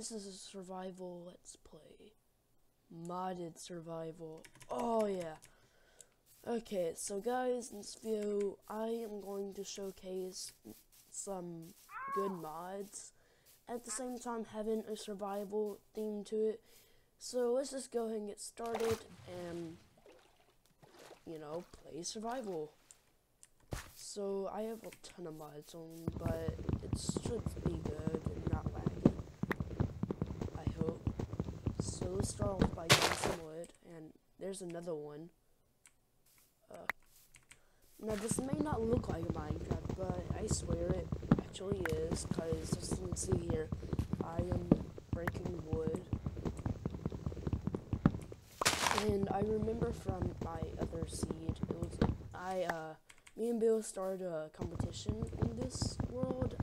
This is a survival let's play. Modded survival. Oh, yeah. Okay, so guys, in this video, I am going to showcase some good mods. At the same time, having a survival theme to it. So let's just go ahead and get started and, you know, play survival. So I have a ton of mods on, but it should be good and not laggy. I hope. So let's start by getting wood, and there's another one. Uh, now this may not look like a Minecraft, but I swear it actually is, because as you can see here, I am breaking wood. And I remember from my other seed, it was I uh me and Bill started a competition in this world,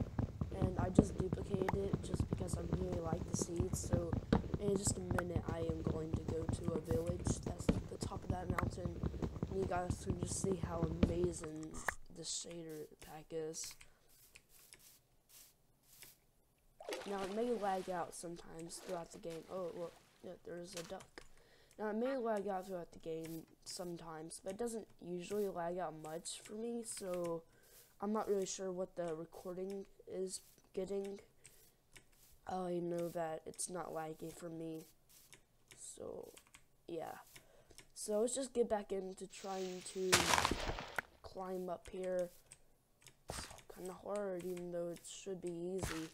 and I just duplicated it just because I really like the seeds. So in just a minute, I am going to go to a village that's at the top of that mountain, and you guys can just see how amazing the shader pack is. Now it may lag out sometimes throughout the game. Oh look, yeah, there's a duck. Now, it may lag out throughout the game sometimes, but it doesn't usually lag out much for me, so I'm not really sure what the recording is getting. I know that it's not laggy for me, so yeah. So let's just get back into trying to climb up here. It's kind of hard, even though it should be easy.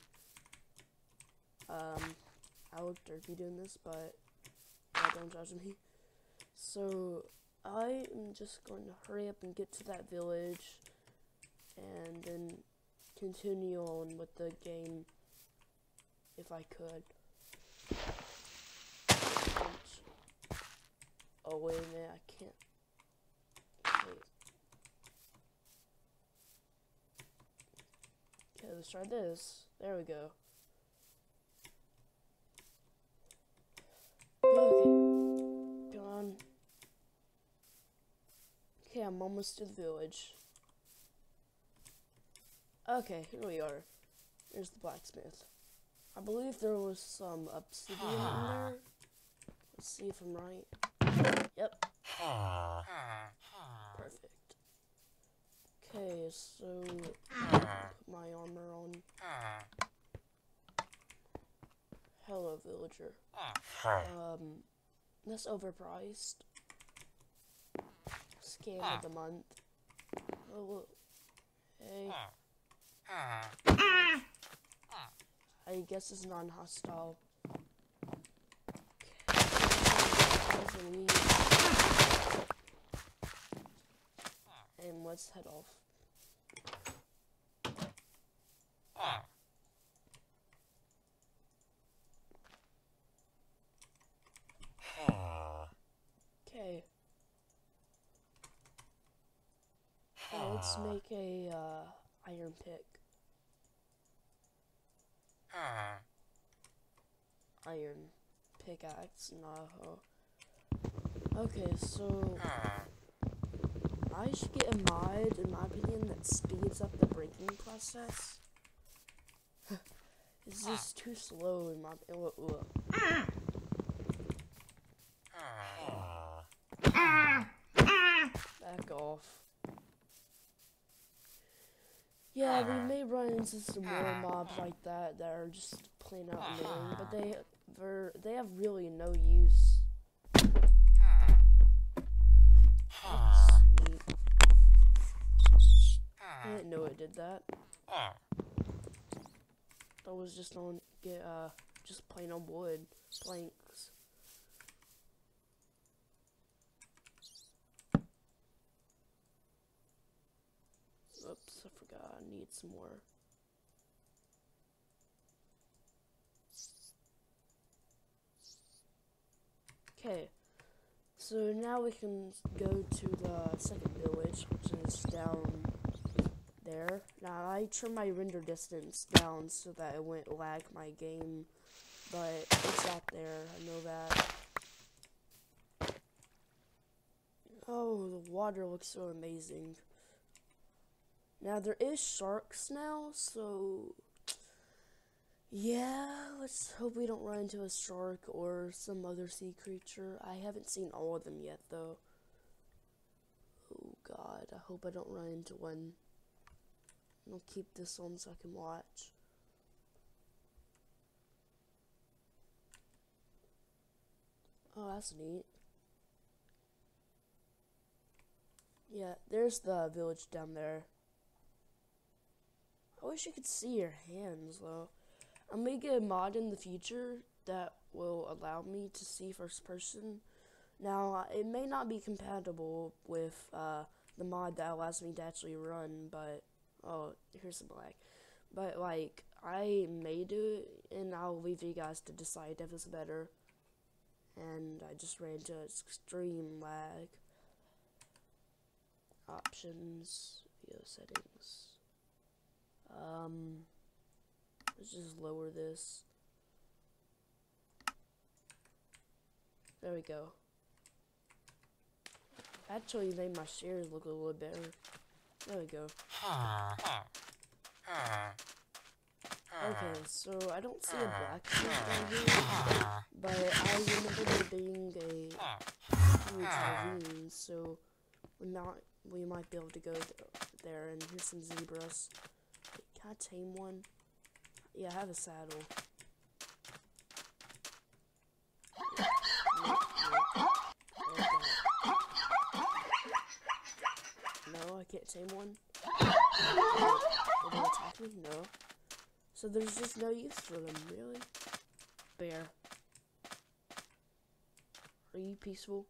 Um, I look dirty doing this, but don't judge me. So I am just going to hurry up and get to that village and then continue on with the game if I could. Oh wait a minute, I can't. Okay, let's try this. There we go. Okay. On. Okay, I'm almost to the village. Okay, here we are. Here's the blacksmith. I believe there was some obsidian in there. Let's see if I'm right. Yep. Perfect. Okay, so put my armor on. Hello, villager. Um, that's overpriced. Scam of the month. Oh, hey. I guess it's non-hostile. And let's head off. Okay. let's make a uh, iron pick. Ah. Iron pickaxe, no. Okay, so ah. I should get a mod, in my opinion, that speeds up the breaking process. it's just ah. too slow in my. Uh, Back off. Yeah, we may run into some more mobs like that that are just plain out annoying, but they they have really no use. I didn't know it did that. That was just on get uh just plain on wood planks. Oops, I Need some more. Okay, so now we can go to the second village, which is down there. Now, I turned my render distance down so that it wouldn't lag my game, but it's out there, I know that. Oh, the water looks so amazing. Now there is sharks now, so yeah, let's hope we don't run into a shark or some other sea creature. I haven't seen all of them yet though. Oh god, I hope I don't run into one. I'll keep this on so I can watch. Oh, that's neat. Yeah, there's the village down there. I wish you could see your hands, though. I'm gonna get a mod in the future that will allow me to see first person. Now, it may not be compatible with uh, the mod that allows me to actually run, but oh, here's some black. But like, I may do it, and I'll leave you guys to decide if it's better. And I just ran into extreme lag. Options, video settings. Um, let's just lower this. There we go. Actually made my shaders look a little better. There we go. Okay, so I don't see a black right here, but I remember there being a huge so we might we might be able to go th there. And here's some zebras. Can I tame one? Yeah, I have a saddle. No, I can't tame one. Attack me? No. So there's just no use for them, really? Bear. Are you peaceful?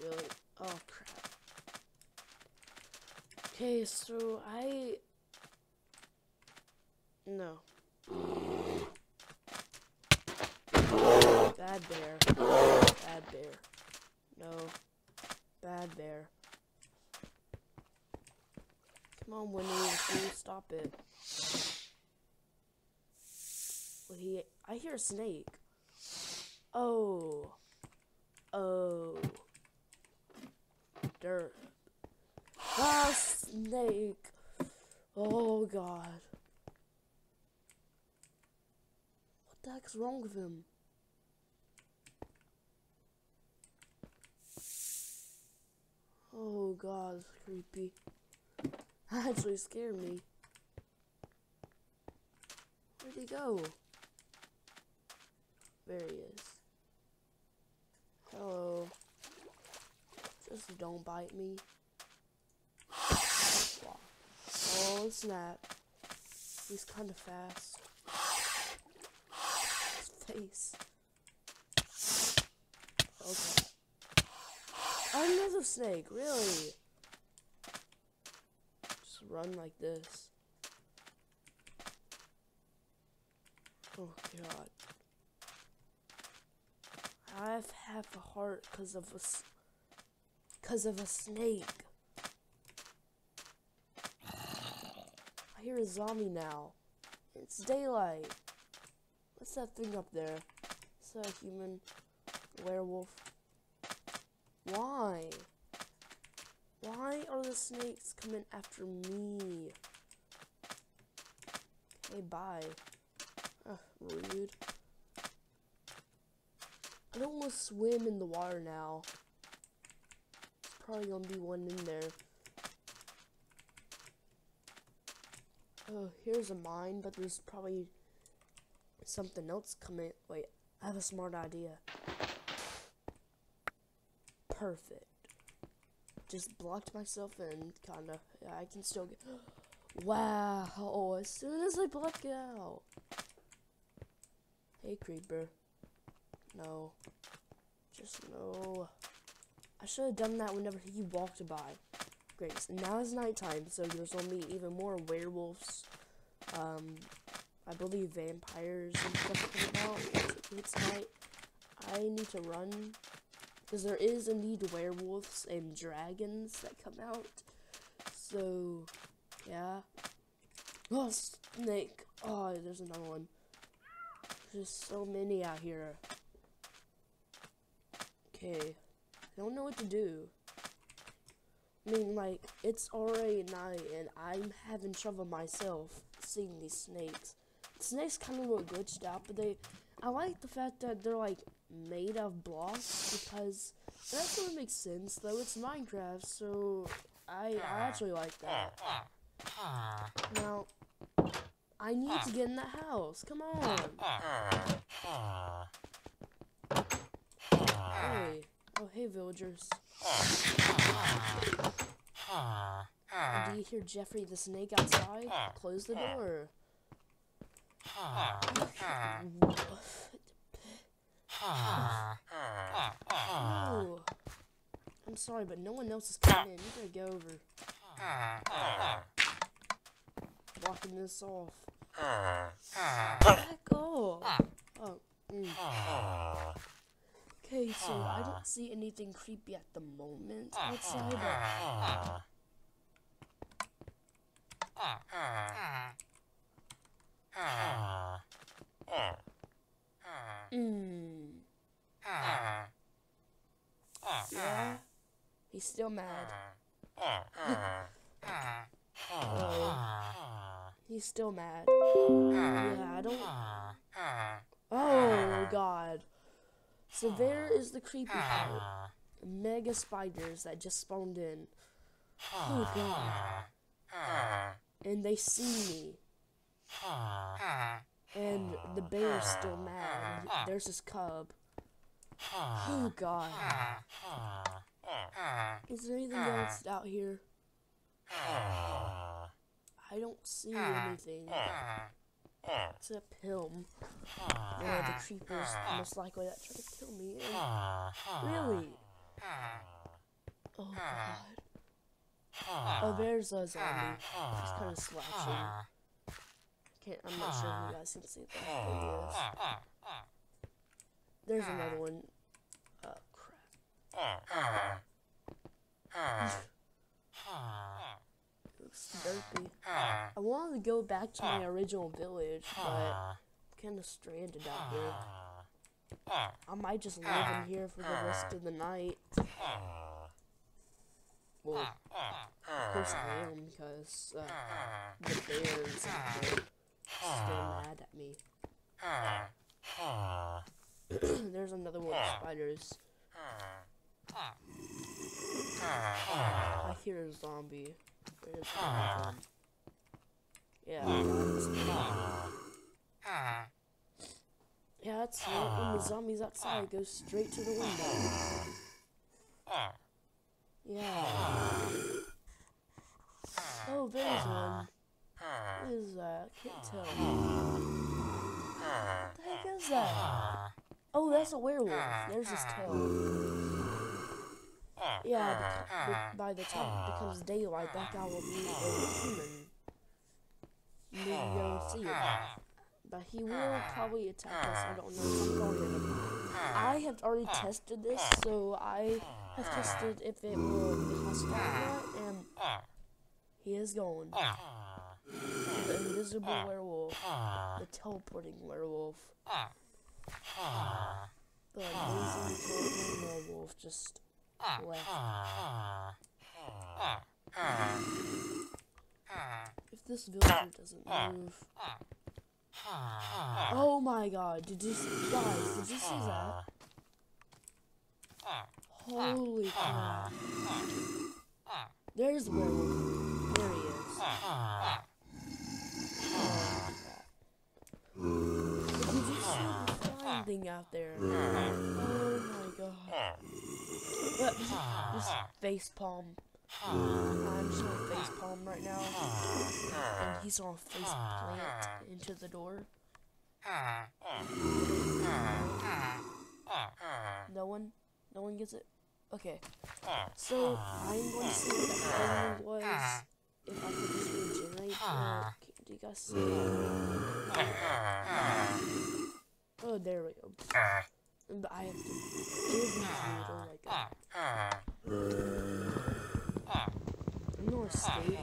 Really? Oh crap. Okay, so I... No. Bad bear. Bad bear. No. Bad bear. Come on, Winnie, stop it. Well, he, I hear a snake. Oh. Oh. Dirt. Ah, snake. Oh, God. What the heck's wrong with him? Oh god, it's creepy. That actually scared me. Where'd he go? There he is. Hello. Just don't bite me. Oh snap. He's kind of fast. His face. Okay. Another snake, really? Just run like this. Oh god. I have half a heart because of a because of a snake. Hear a zombie now. It's daylight. What's that thing up there? Is that a human werewolf? Why? Why are the snakes coming after me? Okay, bye. Ugh, rude. I don't want to swim in the water now. There's probably gonna be one in there. Oh, here's a mine, but there's probably something else coming. Wait, I have a smart idea perfect. Just blocked myself in, kinda. Yeah, I can still get. Wow! As soon as I block it out. Hey, creeper. No. Just no. I should have done that whenever he walked by. Great. Now it's nighttime, so there's only even more werewolves. Um, I believe vampires and stuff coming out. It's night. I need to run because there is indeed werewolves and dragons that come out. So, yeah. Oh, snake. Oh, there's another one. There's so many out here. Okay. I don't know what to do. I mean, like, it's already night and I'm having trouble myself seeing these snakes. The snakes kind of look glitched out, but they. I like the fact that they're like made of blocks because that sort of makes sense. Though it's Minecraft, so I I actually like that. Now, I need to get in that house. Come on. Hey. Oh, hey, villagers. Do you hear Jeffrey the snake outside? Close the door. I'm sorry, but no one else is coming in. You gotta go over. Blocking this off. Back off. Oh. Mm. Okay, so I don't see anything creepy at the moment outside. But Mm. Yeah. He's still mad. oh. He's still mad. Hmm. Yeah, I don't. Hmm. Oh, God. So there is the creepy part. Mega spiders that just spawned in. Oh, God. And they see me. And the bear's still mad. There's his cub. Oh god. Is there anything else out here? I don't see anything. Except him. One of the creepers most likely that tried to kill me. Really? Oh god. Oh, there's a zombie. He's kind of slouching. Can't, I'm not sure if you guys can see that. There he is. There's another one. Oh, crap. I wanted to go back to my original village, but I'm kind of stranded out here. I might just live in here for the rest of the night. Well, of course I am, because uh, the bears are still mad at me. There's another one of spiders. I hear a zombie. Where's the Yeah, Yeah, that's it. When the zombie's outside, goes straight to the window. Yeah. Oh, there's one. What is that? Can't tell. What the heck is that? Oh, that's a werewolf. There's his tail. Yeah, uh-huh. Uh-huh. by the time it becomes daylight, that guy will be a uh-huh. human. You need to go see it. But he will probably attack us. I don't know if I'm going to. I have already tested this, so I have tested if it will be hostile or not, and he is going. The invisible werewolf. The teleporting werewolf. The amazing teleporting werewolf just. Ah. If this villager doesn't ah. Ah. move. Oh my god, did you see, guys, did you see that? Holy crap. There's the werewolf. There he is. Did you see the flying thing out there? Oh my god. Look, just face palm. I'm just on face palm right now. And he's on face plant into the door. No one? No one gets it? Okay. So, I'm going to see what the hell was. If I could just regenerate. Uh, do you guys see that? Oh, there we go. But I have to give my noodle like uh, that. Nor stay.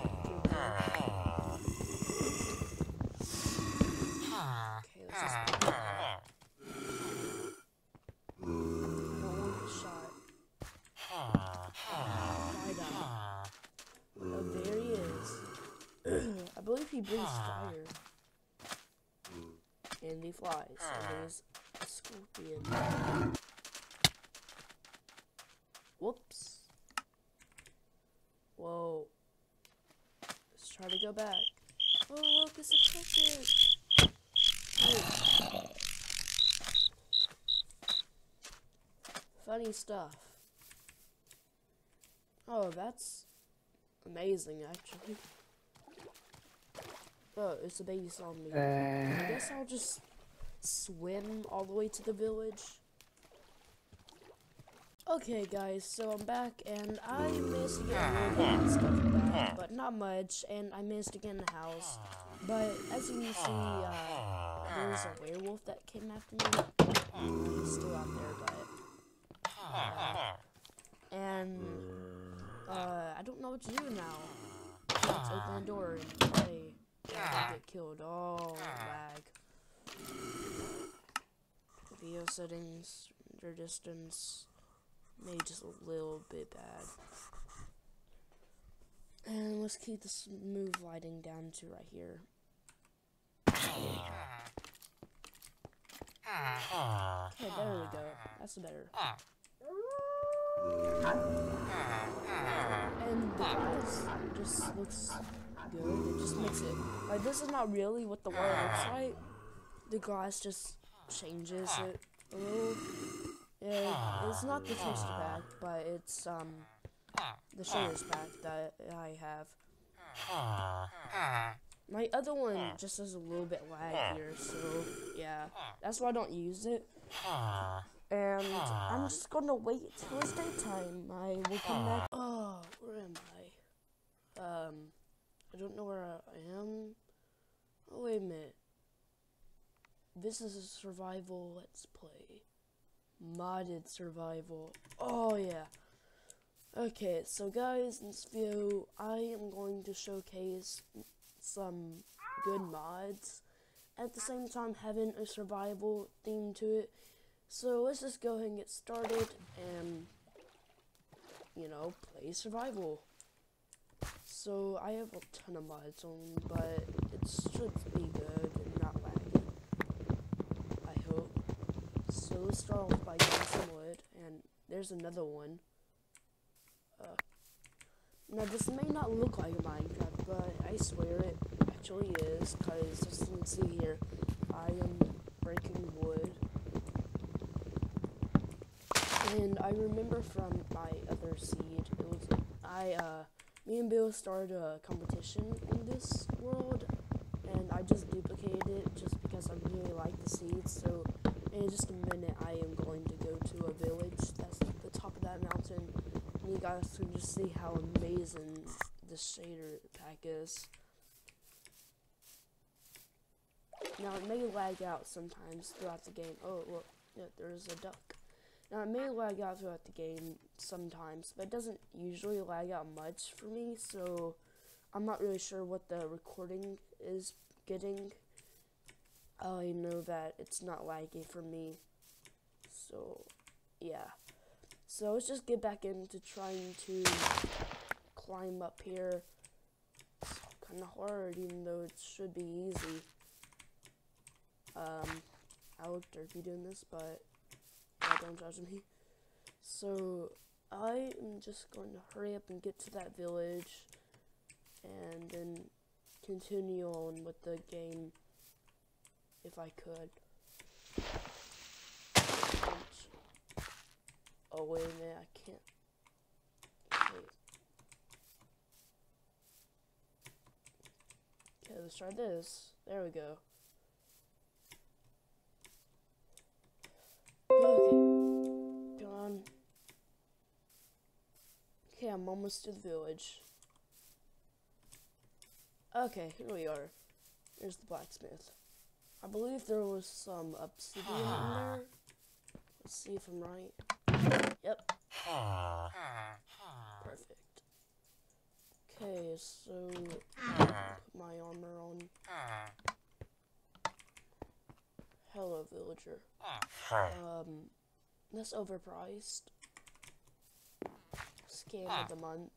Okay, let's just. Oh, he is. I believe he breathes fire. And he flies. And he's scorpion. Whoops. Whoa. Let's try to go back. Oh, look, it's a ticket. Oh. Funny stuff. Oh, that's amazing, actually. Oh, it's a baby zombie. Uh. I guess I'll just swim all the way to the village. Okay, guys, so I'm back, and I missed to get a little bit of stuff back, but not much, and I managed to get in the house. But as you can see, uh, there's a werewolf that came after me. He's still out there, but. Uh, and. Uh, I don't know what to do now. Let's open the door and play. I get killed. Oh, lag. Video uh, settings, render distance, maybe just a little bit bad. And let's keep the smooth lighting down to right here. Okay, there we go. That's better. And the glass just looks good. It just makes it like this is not really what the water looks like. The glass just changes ah. it a little. Yeah, it's not the texture pack, ah. but it's um ah. the shaders pack that I have. My other one just has a little bit laggier, so yeah, that's why I don't use it. And I'm just gonna wait till it's daytime. I will come back. Oh, where am I? Um, I don't know where I am. Oh, wait a minute. This is a survival let's play. Modded survival. Oh, yeah. Okay, so guys, in this video, I am going to showcase some good mods. At the same time, having a survival theme to it. So let's just go ahead and get started and, you know, play survival. So I have a ton of mods on, but it should be good and not laggy. I hope. So let's start off by getting some wood, and there's another one. Uh, now this may not look like a Minecraft, but I swear it actually is, because as you can see here, I am breaking wood. And I remember from my other seed, it was I uh me and Bill started a competition in this world, and I just duplicated it just because I really like the seeds. So in just a minute, I am going to go to a village that's at the top of that mountain, and you guys can just see how amazing the shader pack is. Now it may lag out sometimes throughout the game. Oh look, yeah, there's a duck. Now, it may lag out throughout the game sometimes, but it doesn't usually lag out much for me, so I'm not really sure what the recording is getting. I know that it's not laggy for me, so yeah. So let's just get back into trying to climb up here. It's kind of hard, even though it should be easy. Um, I look dirty doing this, but don't judge me. So I am just going to hurry up and get to that village and then continue on with the game if I could. Oh wait a minute, I can't. Okay, let's try this. There we go. Okay. Okay, I'm almost to the village. Okay, here we are. There's the blacksmith. I believe there was some obsidian in there. Let's see if I'm right. Yep. Perfect. Okay, so put my armor on. Hello, villager. Um, that's overpriced. Scam of the month.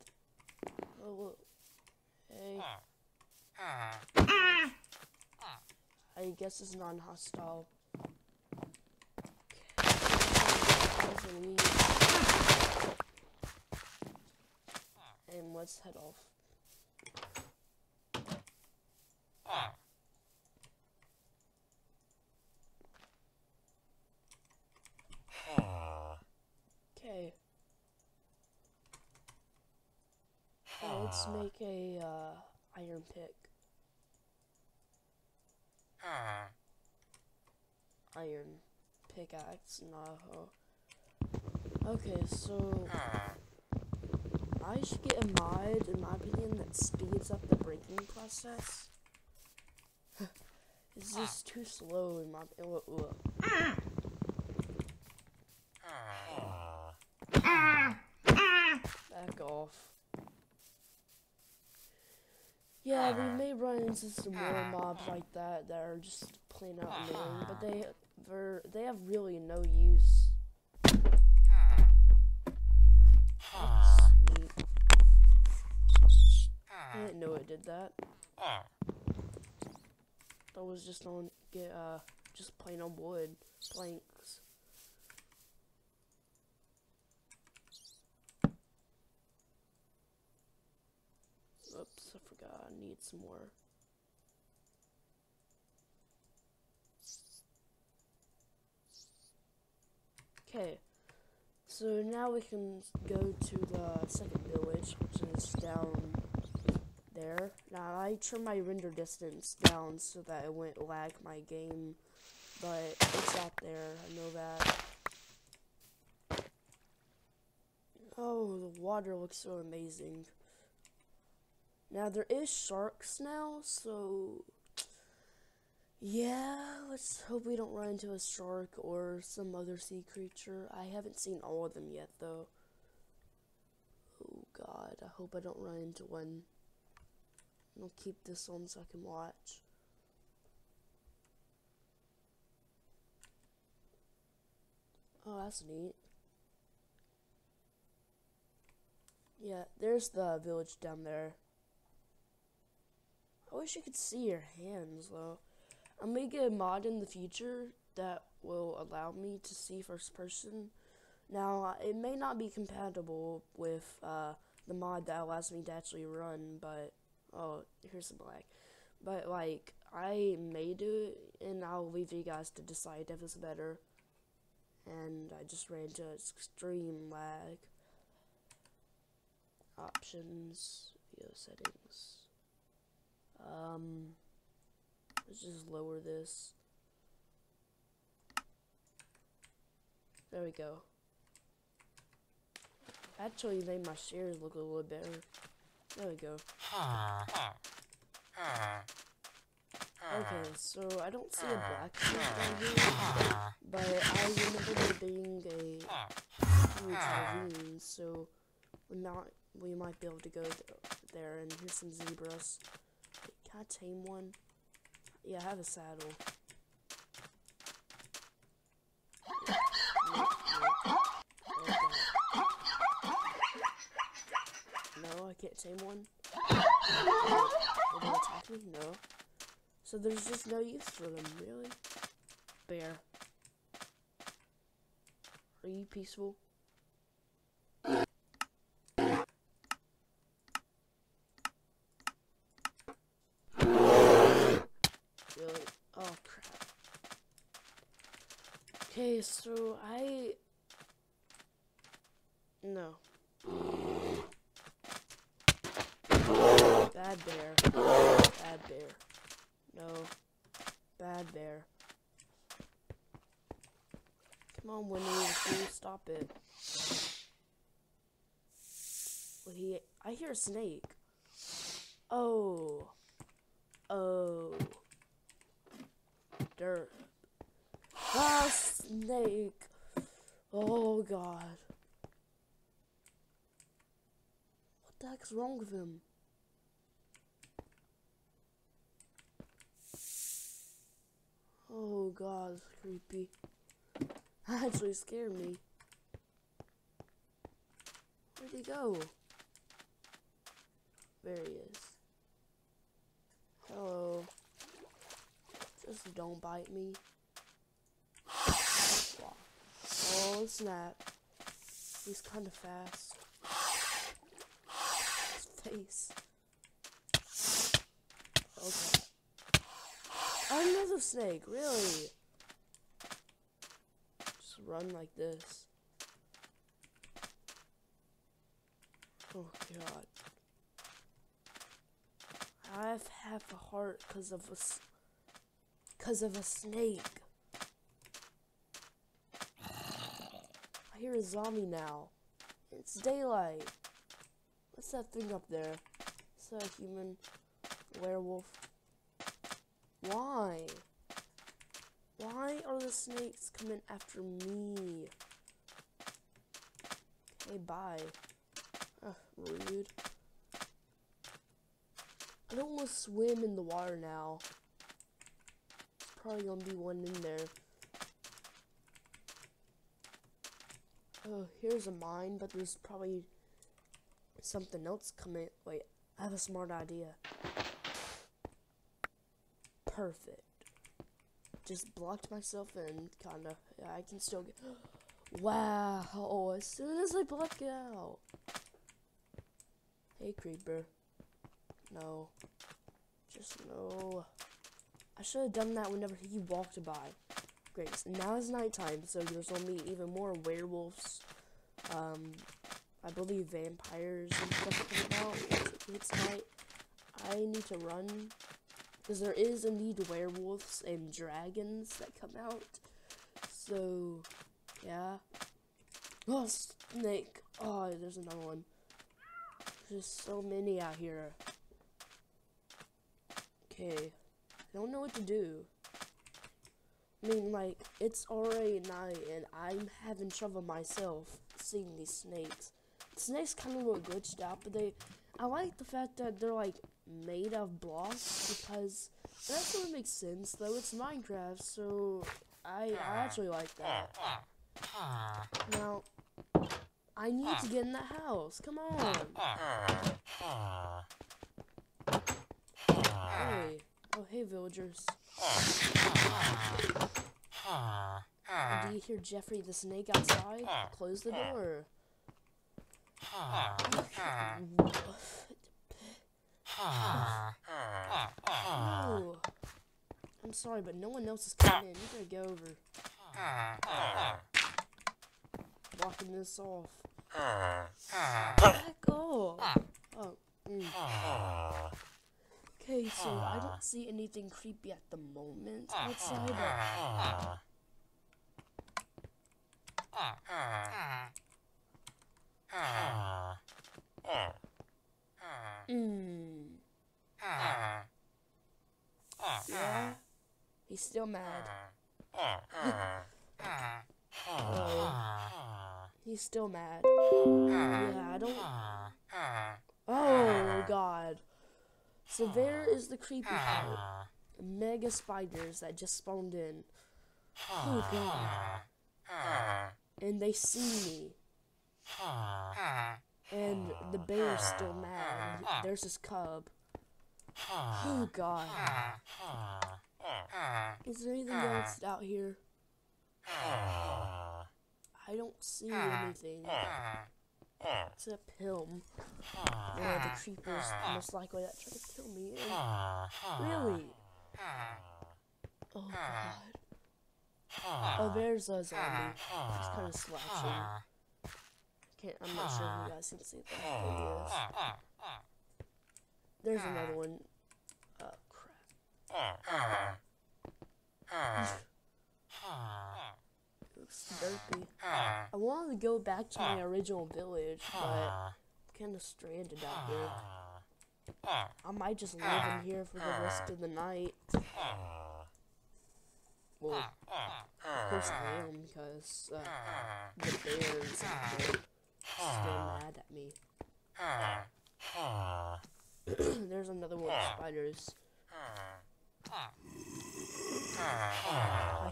Oh, look. Hey. I guess it's non-hostile. And let's head off. Okay. Let's make a uh, iron pick. Iron pickaxe, no. Okay, so I should get a mod, in my opinion, that speeds up the breaking process. it's just too slow in my. Uh, uh. Back off. Yeah, we may run into some more mobs like that that are just plain out annoying, but they they're, they have really no use. I didn't know it did that. That was just on get uh just plain on wood planks. Oops, I forgot. I need some more. Okay, so now we can go to the second village, which is down there. Now I turned my render distance down so that it wouldn't lag my game, but it's out there. I know that. Oh, the water looks so amazing. Now there is sharks now, so yeah, let's hope we don't run into a shark or some other sea creature. I haven't seen all of them yet though. Oh god, I hope I don't run into one. I'll keep this on so I can watch. Oh, that's neat. Yeah, there's the village down there. Wish you could see your hands, though. I'm gonna get a mod in the future that will allow me to see first person. Now, it may not be compatible with uh, the mod that allows me to actually run, but oh, here's some black. But like, I may do it, and I'll leave you guys to decide if it's better. And I just ran into extreme lag. Options, video settings. Um, let's just lower this. There we go. Actually made my shaders look a little better. There we go. Okay, so I don't see a blacksmith down here, but I remember there being a huge ravine, so we might we might be able to go th there. And here's some zebras. Can I tame one? Yeah, I have a saddle. No, I can't tame one. Attack me? No. So there's just no use for them, really? Bear. Are you peaceful? Really? Oh crap. So I no. Bad bear. Bad bear. No. Bad bear. Come on, Winnie, please stop it. Well, he, I hear a snake. Oh. Oh. Dirt. Ah, snake. Oh, God. What the heck's wrong with him? Oh god, creepy. Actually scared me. Where'd he go? There he is. Hello. Just don't bite me. Oh snap. He's kinda fast. His face. Okay. Another snake, really? Just run like this. Oh god. I have half a heart because of a s- cause of a snake. I hear a zombie now. It's daylight. What's that thing up there? Is that a human werewolf? Why? Why are the snakes coming after me? Okay, bye. Ugh, rude. I don't want to swim in the water now. There's probably gonna be one in there. Oh, here's a mine, but there's probably something else coming. Wait, I have a smart idea. Perfect. Just blocked myself in, kinda. Yeah, I can still get. Wow! As soon as I block out. Hey, creeper. No. Just no. I should have done that whenever he walked by. Great. Now it's nighttime, so there's gonna be even more werewolves. Um, I believe vampires and stuff coming out. Once it hits night, I need to run because there is indeed werewolves and dragons that come out. So, yeah. Oh, snake. Oh, there's another one. There's so many out here. Okay. I don't know what to do. I mean, like, it's already night and I'm having trouble myself seeing these snakes. Snakes kind of look glitched out, but they. I like the fact that they're, like, made of blocks because that sort of makes sense, though. It's Minecraft, so I, I actually like that. Now, I need to get in that house. Come on. Hey. Oh, hey, villagers. Do you hear Jeffrey the snake outside? Close the door. Oh. I'm sorry, but no one else is coming in. You gotta go over. Blocking this off. Back off. Oh. Mm. Okay, so I don't ah. see anything creepy at the moment ah. outside. Mm. Yeah. He's still mad. Oh. He's still mad. Ah. Yeah, I don't. Oh god. So there is the creepy part. Mega spiders that just spawned in. Oh god. And they see me. And the bear's still mad. There's his cub. Oh god. Is there anything else out here? I don't see anything. Except him. One of the creepers most likely that tried to kill me. And really? Oh god. Oh, there's a zombie. He's kind of slouching. Can't, I'm not sure if you guys can see that. There. There's another one. Oh crap. Looks derpy. Ah. I wanted to go back to my ah. original village, but ah. I'm kind of stranded out here. I might just live in here for the rest of the night. Well, of course I am, because uh, the bears are still mad at me. There's another one of spiders. I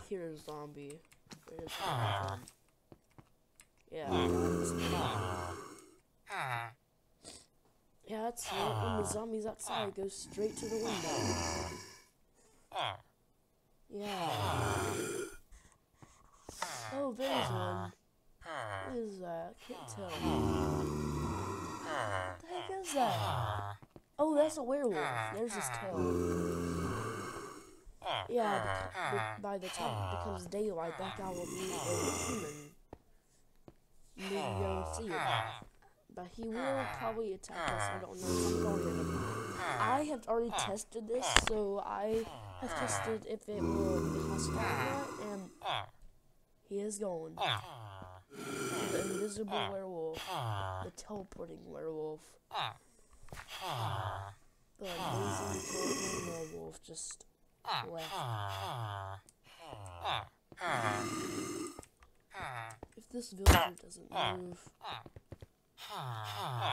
hear a zombie. Where's from? Yeah. Yeah, that's. Let me the zombies outside go straight to the window. Yeah. Oh, there's one. What is that? Can't tell. What the heck is that? Oh, that's a werewolf. There's his tail. Yeah, uh, beca- uh, be- by the time it uh, becomes daylight, that guy will be a human. You need to see it. But he will probably attack us. I don't know. I'm going in. I have already tested this, so I have tested if it will be hostile or not, and he is gone. The invisible werewolf, the teleporting werewolf, the amazing teleporting werewolf just. If this villager doesn't move.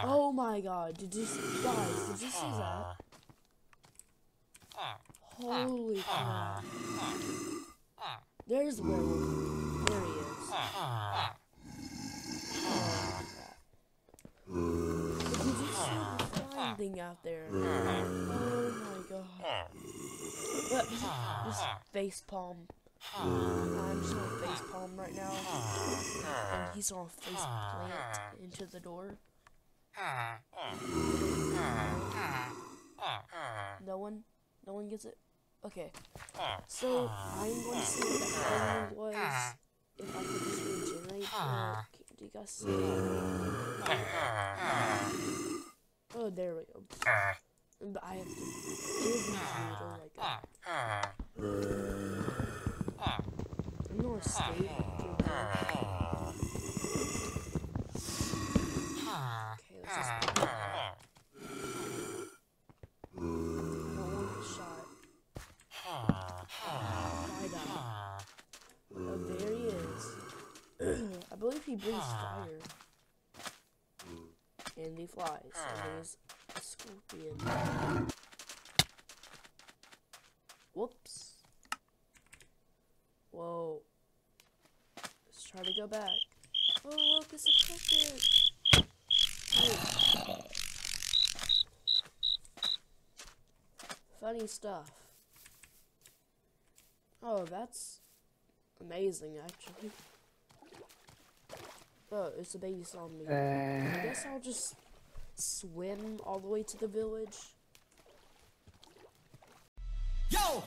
Oh my god, did you see, guys, did you see that? Holy crap. There's the werewolf. There he is. Oh. Did you see the flying thing out there? Oh god. What? Just face palm. I'm just gonna face palm right now. And he's gonna face plant into the door. No one? No one gets it? Okay. So, I'm going to see what the hell was. If I could just regenerate. Uh, do you guys see? Oh, there we go. But I have to give my god. I'm gonna escape. Okay, let's just. I don't get shot. Die, die. Oh, there he is. I believe he breathes ah. fire. And he flies. And he's scorpion. Whoops. Whoa. Let's try to go back. Oh, look, it's a cricket. Funny stuff. Oh, that's amazing, actually. Oh, it's a baby zombie. I uh. guess I'll just swim all the way to the village. Yo!